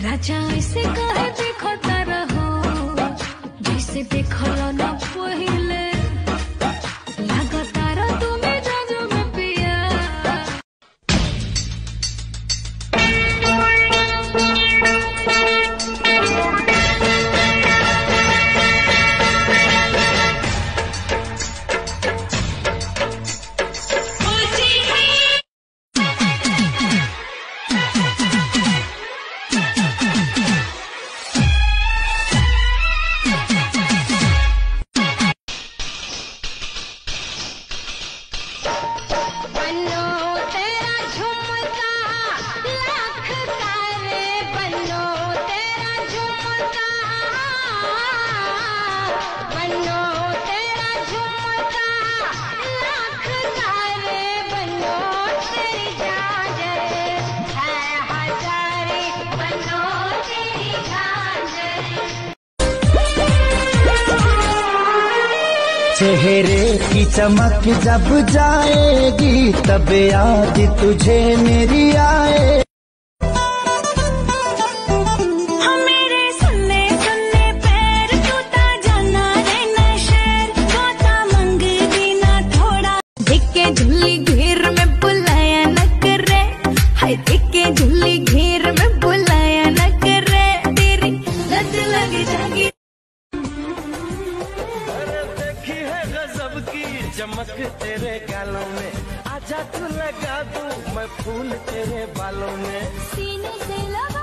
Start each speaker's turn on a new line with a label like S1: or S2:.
S1: राजा ऐसे
S2: चेहरे की चमक जब जाएगी, तब याद तुझे मेरी आए।
S1: झुल्ली घेर में बुलाया न करे घेर में बुलाया न तेरी लग जाएगी
S2: गजब की चमक तेरे गालों में। आजा तू लगा दू मैं फूल तेरे बालों में।
S1: सीने से लगा